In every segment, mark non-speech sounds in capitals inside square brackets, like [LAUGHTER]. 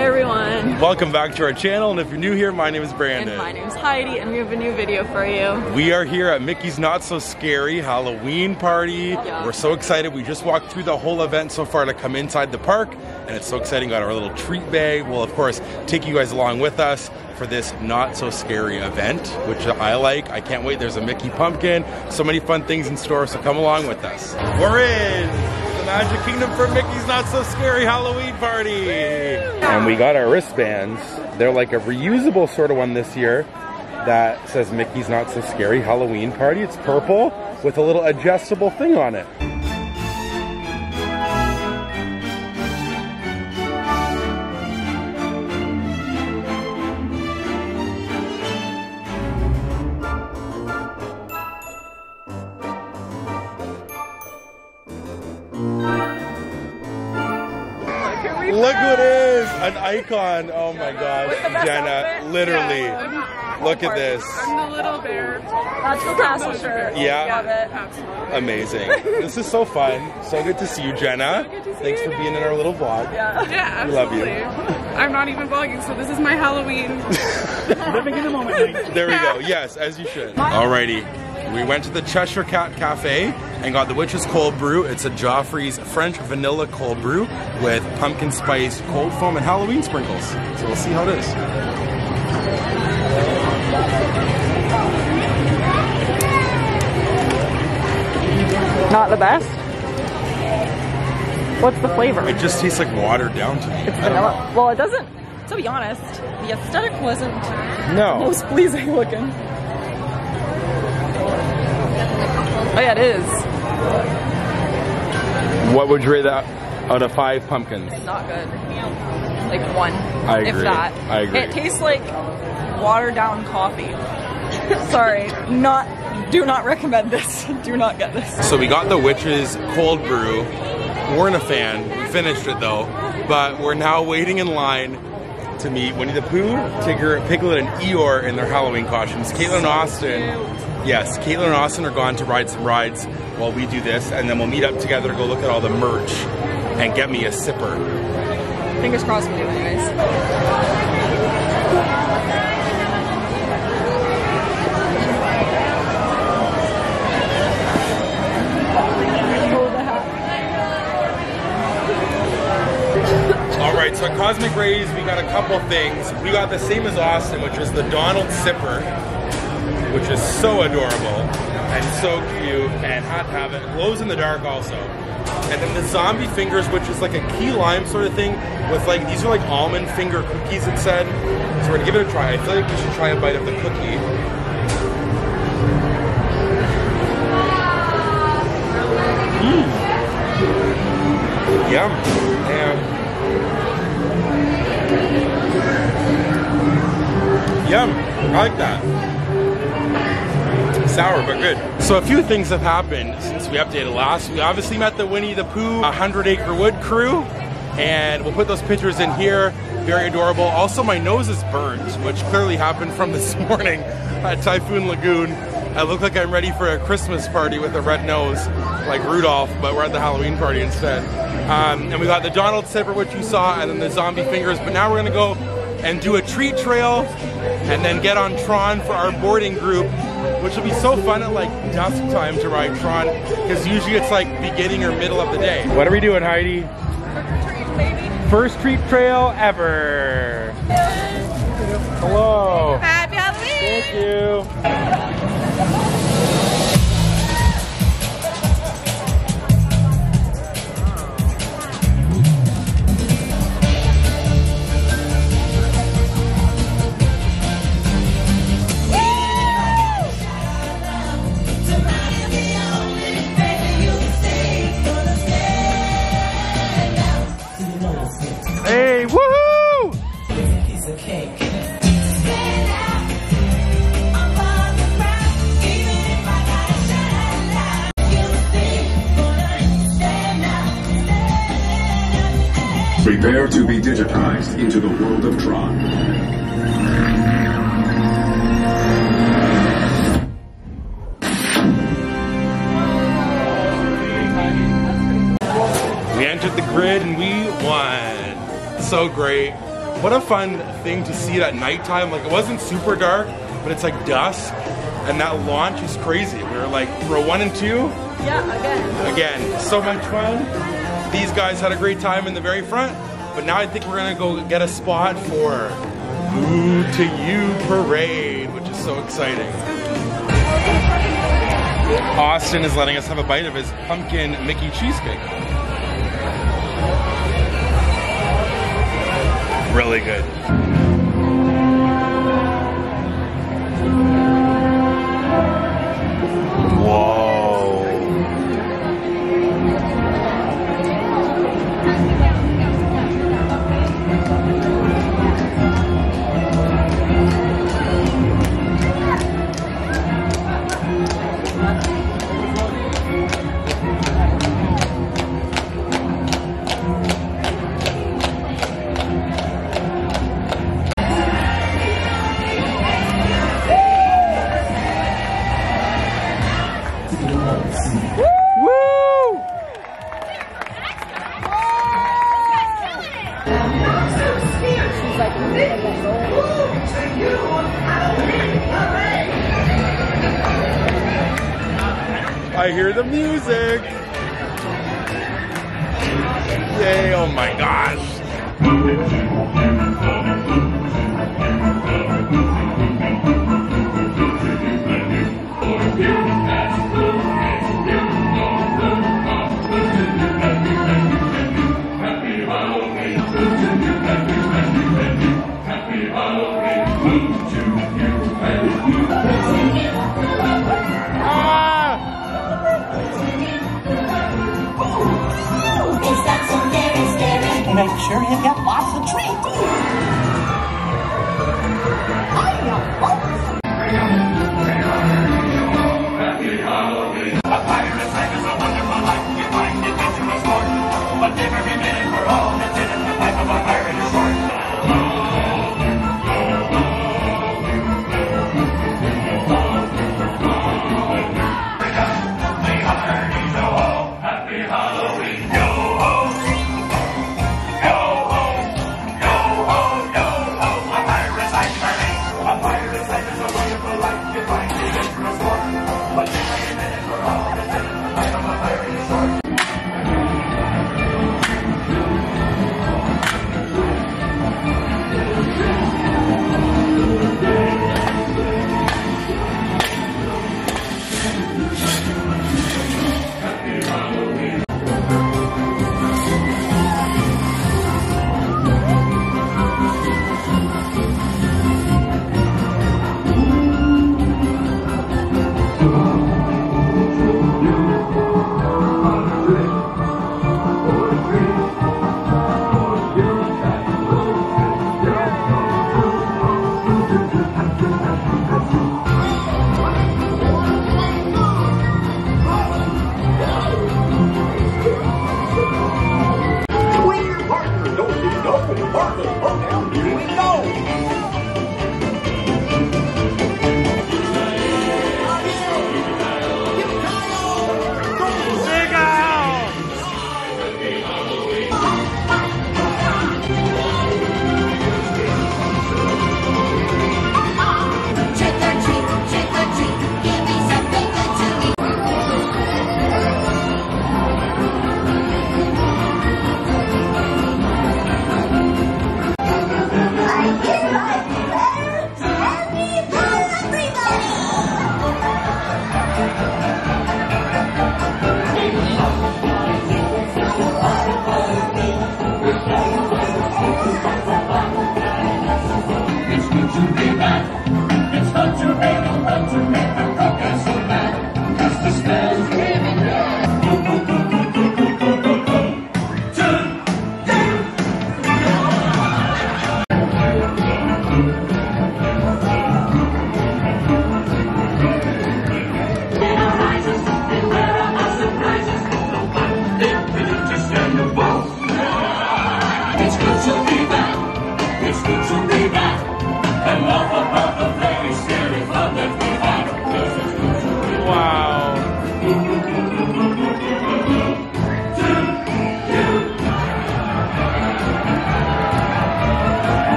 Hi everyone. Welcome back to our channel, and if you're new here, my name is Brandon. And my name is Heidi, and we have a new video for you. We are here at Mickey's Not So Scary Halloween Party. Yeah. We're so excited. We just walked through the whole event so far to come inside the park, and it's so exciting. Got our little treat bag. We'll, of course, take you guys along with us for this Not So Scary event, which I like. I can't wait. There's a Mickey pumpkin. So many fun things in store, so come along with us. We're in! The Magic Kingdom for Mickey's Not So Scary Halloween Party. And we got our wristbands. They're like a reusable sort of one this year that says Mickey's Not So Scary Halloween Party. It's purple with a little adjustable thing on it. Look who it is! An icon. Oh my gosh. Jenna, literally. Look at this. I'm the little bear. That's the castle shirt. Yeah. Absolutely. Amazing. This is so fun. So good to see you, Jenna. Thanks for being in our little vlog. Yeah, We love you. I'm not even vlogging, so this is my Halloween. [LAUGHS] Living in the moment. There we go. Yes, as you should. Alrighty. We went to the Cheshire Cat Cafe and got the Witch's Cold Brew. It's a Joffrey's French Vanilla Cold Brew with pumpkin spice cold foam and Halloween sprinkles. So we'll see how it is. Not the best. What's the flavor? It just tastes like watered down to me. It's vanilla. Well, it doesn't. To be honest, the aesthetic wasn't know. No. [LAUGHS] most pleasing looking. Oh yeah, it is. What would you rate that out of five pumpkins? It's Not good. Like one. I If agree. that. I agree. It tastes like watered down coffee. [LAUGHS] Sorry, not. Do not recommend this. [LAUGHS] Do not get this. So we got the Witch's Cold Brew. Weren't a fan. We finished it though. But we're now waiting in line to meet Winnie the Pooh, Tigger, Piglet, and Eeyore in their Halloween costumes. Katelyn and Austin. Yes, Katelyn and Austin are gone to ride some rides while we do this, and then we'll meet up together to go look at all the merch and get me a sipper. Fingers crossed we do, anyways. All right, so at Cosmic Rays, we got a couple things. We got the same as Austin, which is the Donald Sipper, which is so adorable and so cute and hot to have it. Glows in the dark also. And then the zombie fingers, which is like a key lime sort of thing with like, these are like almond finger cookies, it said. So we're gonna give it a try. I feel like we should try a bite of the cookie. Mmm. Yum. And Yum. I like that. Sour, but good. So a few things have happened since we updated last. We obviously met the Winnie the Pooh 100 Acre Wood crew, and we'll put those pictures in here. Very adorable. Also, my nose is burned, which clearly happened from [LAUGHS] this morning at Typhoon Lagoon. I look like I'm ready for a Christmas party with a red nose, like Rudolph, but we're at the Halloween party instead. Um, and we got the Donald Sipper, which you saw, and then the zombie fingers. But now we're gonna go and do a treat trail and then get on Tron for our boarding group, which will be so fun at like dusk time to ride Tron, because usually it's like beginning or middle of the day. What are we doing, Heidi? First treat trail ever. Hello. Happy Halloween! Thank you. Prepare to be digitized into the world of Tron. We entered the grid and we won. So great. What a fun thing to see it at nighttime. Like it wasn't super dark, but it's like dusk, and that launch is crazy. We were like row one and two. Yeah, again. Again, so much fun. These guys had a great time in the very front, but now I think we're gonna go get a spot for Boo to You Parade, which is so exciting. Austin is letting us have a bite of his pumpkin Mickey cheesecake. Really good. Make sure you get lots of treats. Good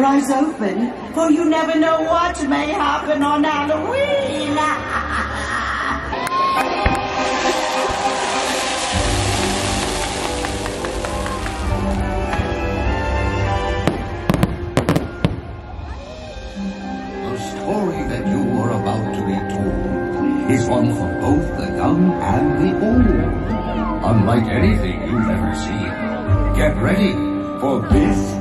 your eyes open, for you never know what may happen on Halloween. [LAUGHS] The story that you are about to be told is one for both the young and the old. Unlike anything you've ever seen, get ready, for this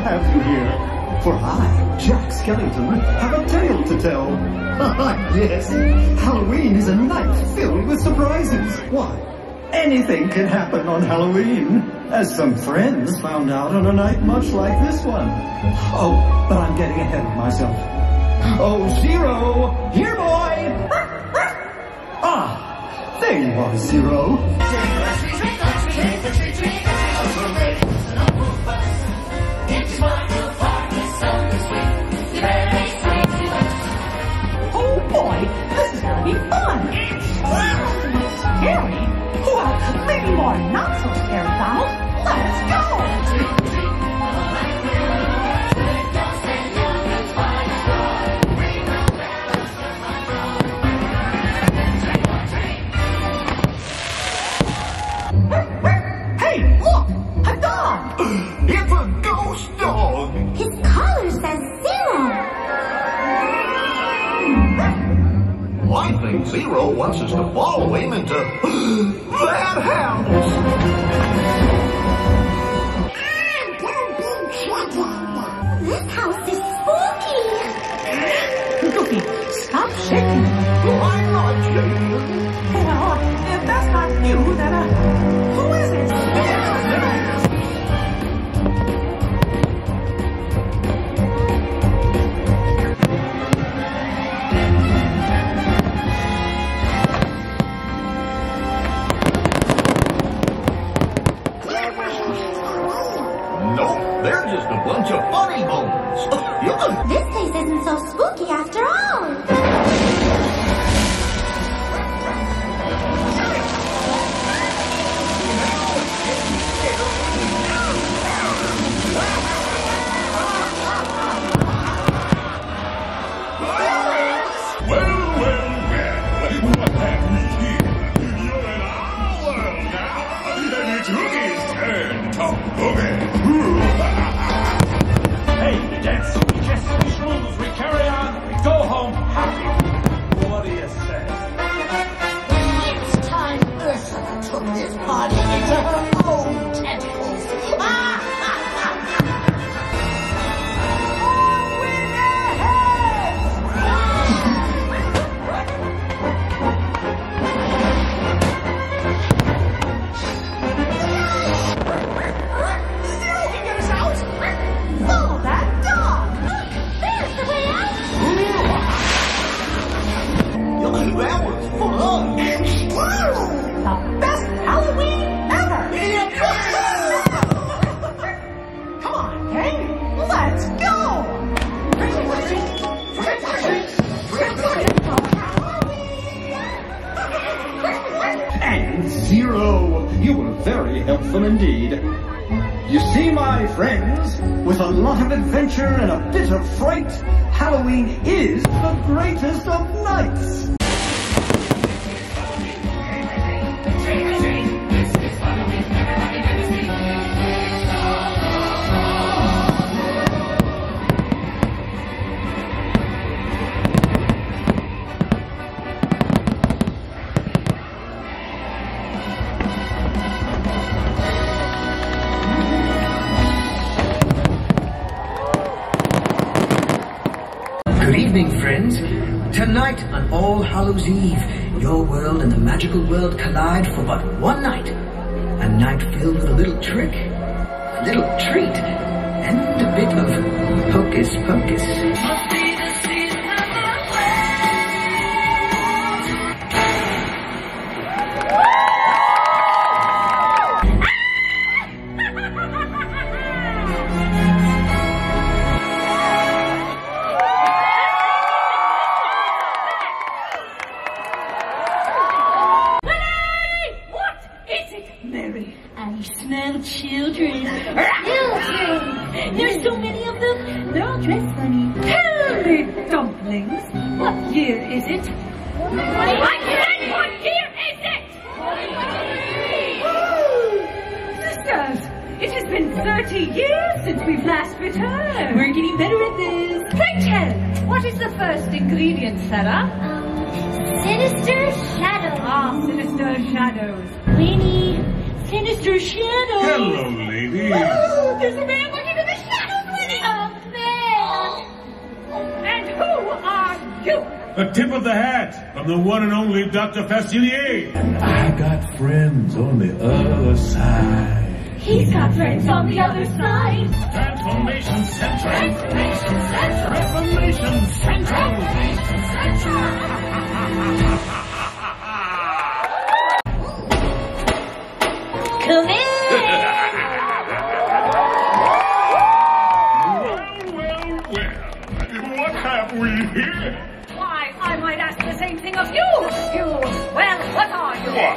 have you here. For I, Jack Skellington, have a tale to tell. [LAUGHS] yes, Halloween is a night filled with surprises. Why? Anything can happen on Halloween, as some friends found out on a night much like this one. Oh, but I'm getting ahead of myself. Oh, Zero! Here, boy! [LAUGHS] ah, there you are, Zero. Oh boy, this is gonna be fun. Zero wants us to follow him into [GASPS] that house. This house is spooky. Goofy, stop shaking. I'm not shaking. Well, if that's not you, then uh, turn helpful indeed. You see, my friends, with a lot of adventure and a bit of fright, Halloween is the greatest of nights. Evening, friends. Tonight on All Hallows Eve, your world and the magical world collide for but one night. A night filled with a little trick, a little treat, and a bit of hocus pocus. It, I smell children. Children! There's so many of them. They're all dressed funny. Holy dumplings! What year is it? I said, what year is it? Sisters, it has been 30 years since we've last returned. We're getting better at this. Pray tell, what is the first ingredient, Sarah? Um, Sinister shadows. Ah, sinister shadows. Winnie, sinister shadows. Hello, ladies. Oh, there's a man looking into the shadows, Winnie. A oh, man. And who are you? A tip of the hat from the one and only Dr. Facilier. I got friends on the other side. He's got friends on the other side. Transformation Central. Transformation Central. Transformation Central. [LAUGHS] Come in. Well, well, well. What have we here? Why, I might ask the same thing of you. You, well, what are you? What?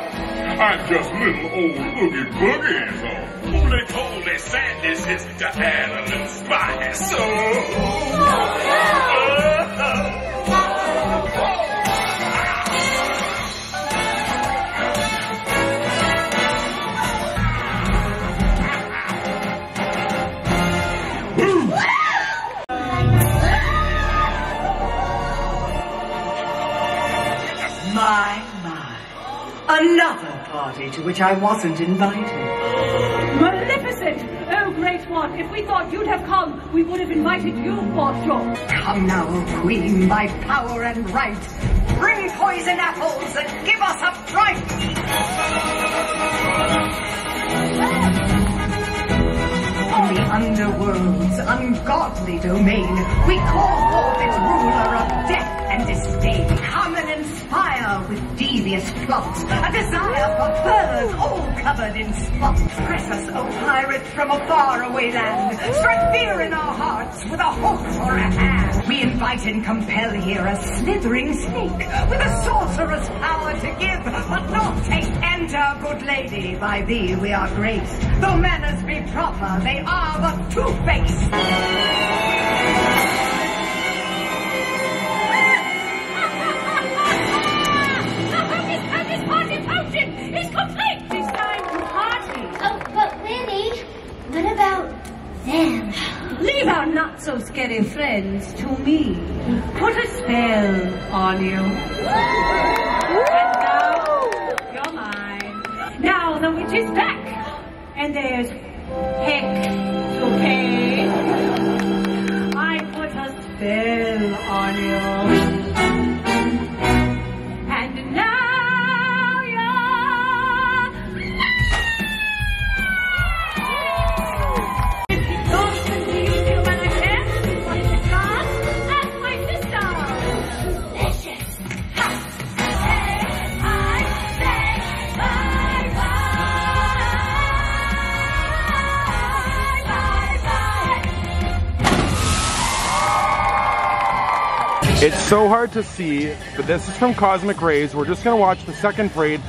I'm just little old Oogie Boogie, so. Holy holy Sandy's his to add a little spice. So. My, to which I wasn't invited. Maleficent! Oh, great one, if we thought you'd have come, we would have invited you, Portia. Come now, Queen, by power and right. Bring poison apples and give us a fright. The underworld's ungodly domain, we call forth its ruler of death and disdain. Come and inspire with devious plots, a desire for furs all covered in spots. Press us, O pirate, from a faraway land. Strike fear in our hearts with a hook or a hand. We invite and compel here a slithering snake with a sorcerer's power to give, but not take. Enter, good lady, by thee we are graced. Though manners be proper, they are but two-faced. Leave our not so scary friends to me. Put a spell on you. And now, you're mine. Now the witch is back. And there's heck to pay. I put a spell on you. It's so hard to see, but this is from Cosmic Rays. We're just gonna watch the second parade.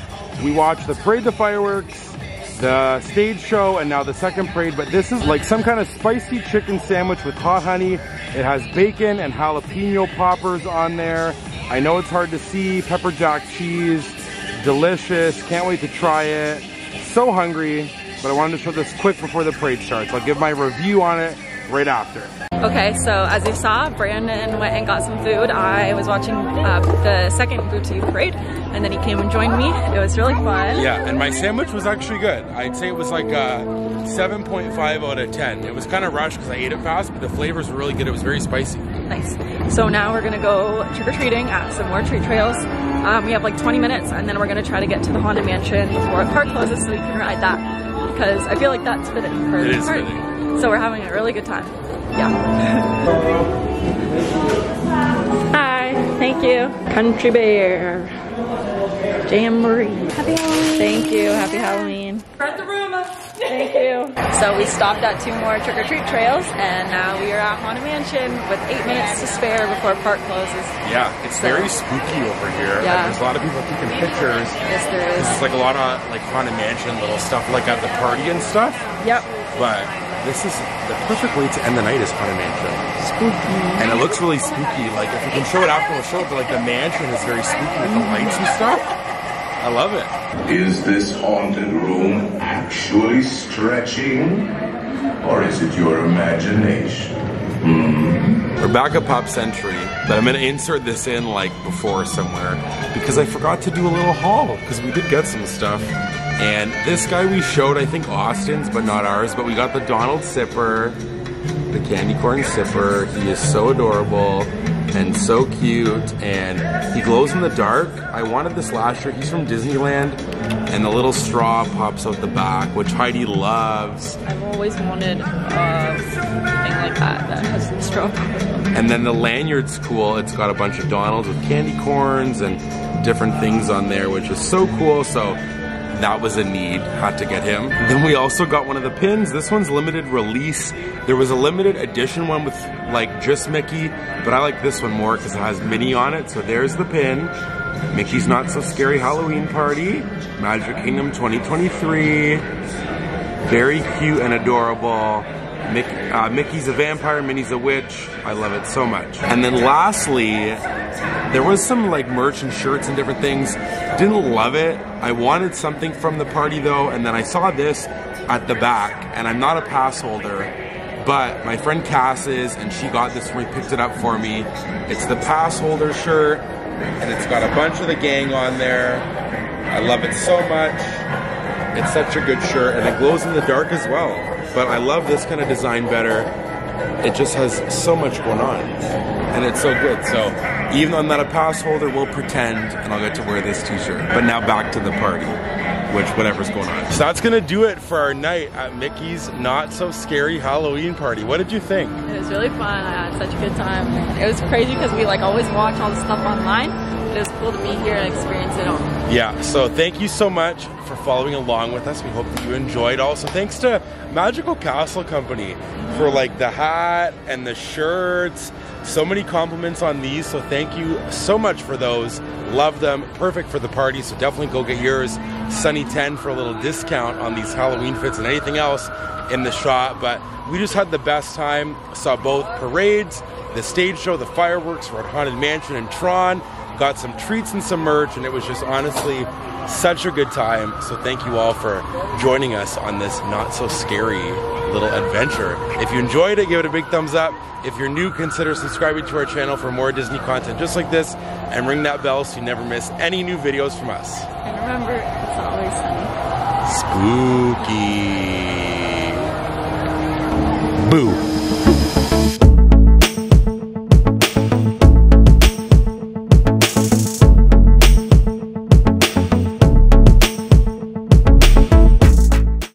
We watched the parade, the fireworks, the stage show, and now the second parade. But this is like some kind of spicy chicken sandwich with hot honey. It has bacon and jalapeno poppers on there. I know it's hard to see. Pepper jack cheese, delicious. Can't wait to try it. So hungry, but I wanted to show this quick before the parade starts. I'll give my review on it right after. Okay, so as you saw, Brandon went and got some food. I was watching uh, the second Booty parade, and then he came and joined me. It was really fun. Yeah, and my sandwich was actually good. I'd say it was like a 7.5 out of 10. It was kind of rushed because I ate it fast, but the flavors were really good. It was very spicy. Nice. So now we're gonna go trick-or-treating at some more treat trails. Um, we have like 20 minutes and then we're gonna try to get to the Haunted Mansion before the park closes so we can ride that. Because I feel like that's fitting for It the is party. fitting. So we're having a really good time. Yeah. [LAUGHS] Hi, thank you. Country Bear. Jamboree. Happy Halloween. Thank you, happy Halloween. Thank you. So we stopped at two more trick-or-treat trails and now we are at Haunted Mansion with eight minutes to spare before park closes. Yeah, it's very spooky over here. Like, Yeah. there's a lot of people taking pictures. Yes, there is. It's like a lot of like haunted mansion little stuff like at the party and stuff. Yep. But this is the perfect way to end the night is haunted mansion. Spooky. And it looks really spooky. Like if we can show it after, we'll show it. But like the mansion is very spooky with the lights and stuff. I love it. Is this haunted room actually stretching? Or is it your imagination? Hmm. We're back at Pop Century, but I'm gonna insert this in like before somewhere because I forgot to do a little haul because we did get some stuff. And this guy we showed, I think Austin's, but not ours. But we got the Donald Sipper, the candy corn sipper. He is so adorable and so cute, and he glows in the dark. I wanted this last year. He's from Disneyland, and the little straw pops out the back, which Heidi loves. I've always wanted uh, a thing like that that has the straw. And then the lanyard's cool. It's got a bunch of Donalds with candy corns and different things on there, which is so cool. So that was a need. Had to get him. Then we also got one of the pins. This one's limited release. There was a limited edition one with like just Mickey, but I like this one more because it has Minnie on it. So there's the pin. Mickey's Not So Scary Halloween Party. Magic Kingdom 2023. Very cute and adorable. Mick, uh, Mickey's a vampire, Minnie's a witch. I love it so much. And then lastly, there was some like merch and shirts and different things. Didn't love it. I wanted something from the party though, and then I saw this at the back, and I'm not a pass holder, but my friend Cass is, and she got this for picked it up for me. It's the pass holder shirt, and it's got a bunch of the gang on there. I love it so much. It's such a good shirt and it glows in the dark as well. But I love this kind of design better. It just has so much going on. And it's so good. So even though I'm not a pass holder, we'll pretend and I'll get to wear this t-shirt. But now back to the party. Which whatever's going on. So that's gonna do it for our night at Mickey's Not So Scary Halloween Party. What did you think? It was really fun. I had such a good time. It was crazy because we like always watch all the stuff online. But it was cool to be here and experience it all. Yeah, so thank you so much for following along with us. We hope that you enjoyed. Also, thanks to Magical Castle Company for like the hat and the shirts. So many compliments on these, so thank you so much for those. Love them. Perfect for the party, so definitely go get yours. Sunny 10 for a little discount on these Halloween fits and anything else in the shop. But we just had the best time. Saw both parades, the stage show, the fireworks, we're Haunted Mansion and Tron got some treats and some merch, and it was just honestly such a good time. So thank you all for joining us on this not so scary little adventure. If you enjoyed it, give it a big thumbs up. If you're new, consider subscribing to our channel for more Disney content just like this, and ring that bell so you never miss any new videos from us. And remember, it's always sunny. Spooky. Boo.